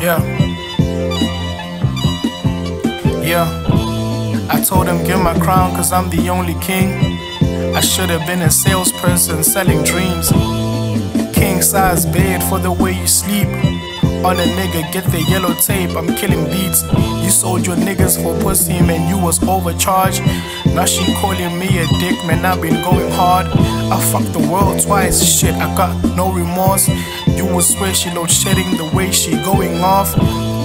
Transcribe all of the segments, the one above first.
Yeah. Yeah. I told him, give my crown, cause I'm the only king. I should have been a salesperson selling dreams. King size bed for the way you sleep. On a nigga, get the yellow tape, I'm killing beats. You sold your niggas for pussy, man, you was overcharged. Now she calling me a dick, man, i been going hard. I fucked the world twice, shit, I got no remorse. You would swear she load shedding the way she going off.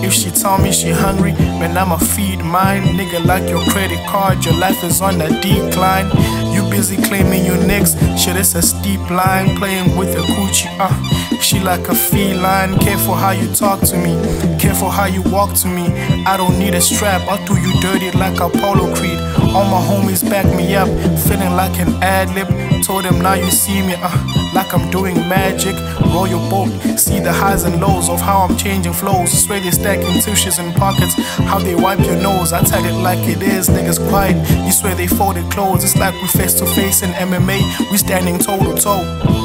If she tell me she hungry, man, I'ma feed mine. Nigga, like your credit card, your life is on a decline. You busy claiming your next, shit, it's a steep line. Playing with a coochie, uh. She like a feline. Careful how you talk to me, careful how you walk to me. I don't need a strap, I'll do you dirty like Apollo Creed. All my homies back me up, feeling like an ad lib. Told them now you see me, uh, like I'm doing magic. Roll your boat, see the highs and lows of how I'm changing flows. Swear they stacking tissues in pockets, how they wipe your nose. I tell it like it is, niggas quiet. You swear they folded clothes. It's like we face to face in MMA, we standing toe to toe.